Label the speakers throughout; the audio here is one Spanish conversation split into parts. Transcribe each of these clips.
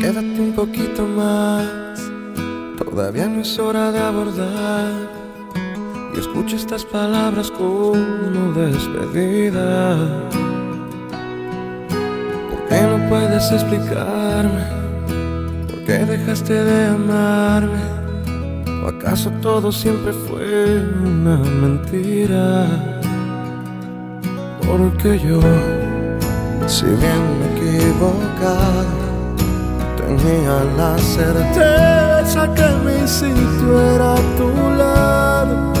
Speaker 1: Quédate un poquito más, todavía no es hora de abordar. Y escucha estas palabras como despedida. ¿Por qué no puedes explicarme? ¿Por qué dejaste de amarme? ¿O acaso todo siempre fue una mentira? Porque yo, si bien me he equivocado, tenía la certeza que mi sitio era a tu lado.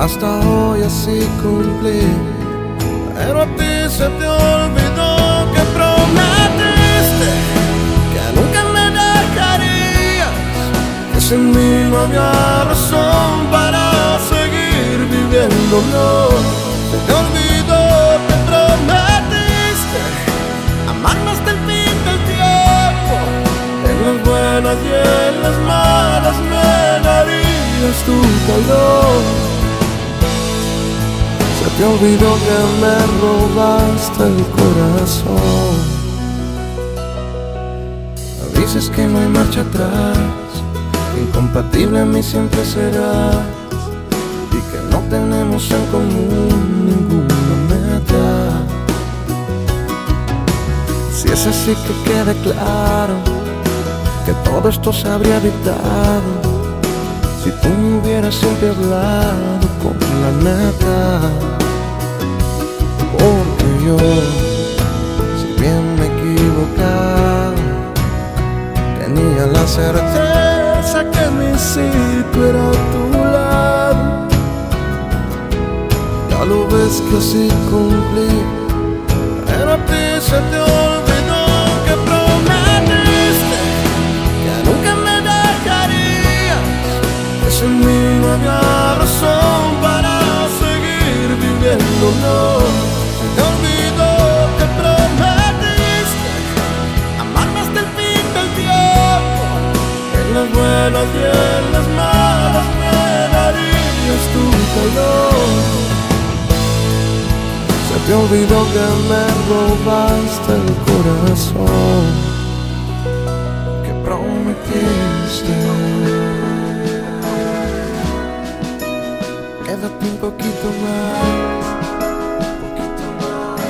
Speaker 1: Hasta hoy así cumplí, pero a ti se te olvidó que prometiste que nunca me dejarías, que sin mí no había razón para seguir viviendo. No, buenas y en las malas me darías tu calor. Se te olvidó que me robaste el corazón. Dices que no hay marcha atrás, incompatible a mí siempre serás y que no tenemos en común ninguna meta. Si es así que quede claro que todo esto se habría evitado si tú me hubieras siempre hablado con la neta. Porque yo, si bien me he equivocado, tenía la certeza que mi sitio era a tu lado. Ya lo ves que así cumplí, pero a ti se te olvidó se te olvidó que prometiste amarme hasta el fin del tiempo, en las buenas y en las malas me darías tu calor. Se te olvidó que me robaste el corazón que prometiste. Quédate un poquito más, poquito más.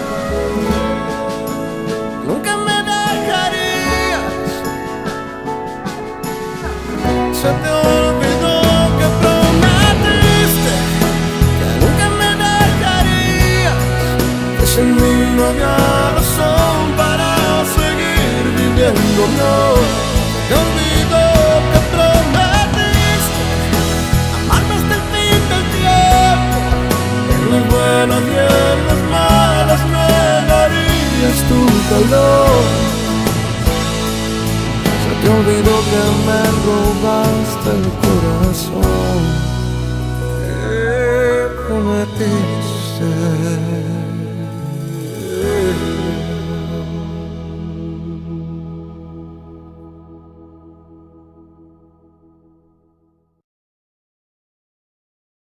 Speaker 1: Nunca me dejarías. Se te olvidó que prometiste que nunca me dejarías, que sin mí no había razón para seguir viviendo. No, se calor. Se te olvidó que me robaste el corazón. Te prometiste.